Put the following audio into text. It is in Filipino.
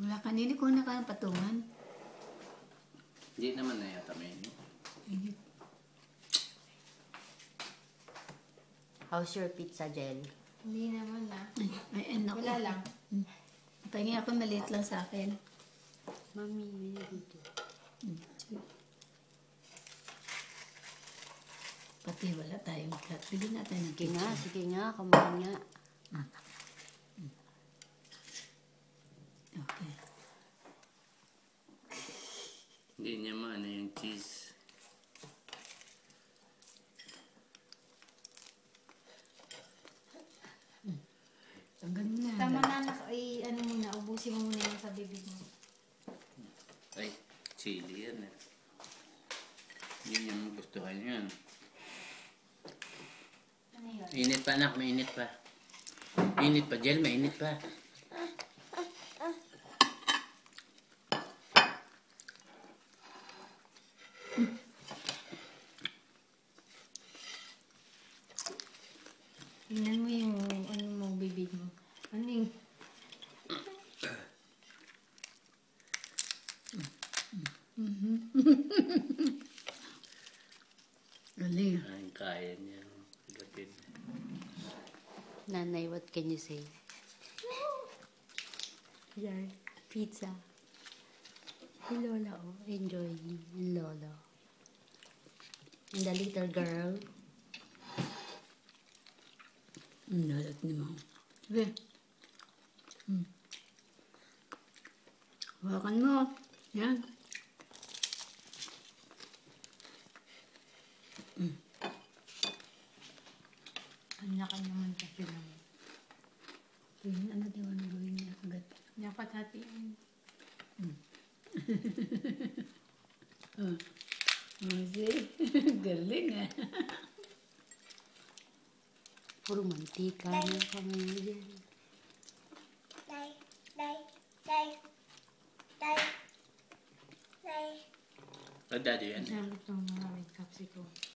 Hindi ko na ka ng patungan. Hindi naman na yata may init. Init. How's your pizza, Jel? Hindi naman ah. Ay, ay, anak ko. Wala lang. Pahingi ako maliit lang sa akin. Mami, may dito. Pati wala tayong flat. Bigyan natin ng Sige nga, sige nga, kumain nga. Okay. Hindi niya maano yung cheese. Tanggal na. Tama na anak, ay ano muna, ubusin mo muna yung sa bibig mo. Ay, chili yan eh. Hindi niya magustuhan yun. Ano yun? Init pa anak, may init pa. Init pa, Jel, may init pa. Tingnan mo yung ano mo, bibig mo. Ano yung... Galing. Ay, kaya niya. Gatid. Nanay, what can you say? Yan, pizza. Si Lola, oh, enjoying. Yung Lolo. And the little girl. Ang lalat ni Mama. Sige. Hmm. Hawakan mo. Yan. Ang laki naman kasi lang. Yun, ano di mo gawin niya agad. Dapat hatiin. Oh. Oh, see? Galing ah. romantika nih ya kamu aja Udah dia. Jangan lupa make up.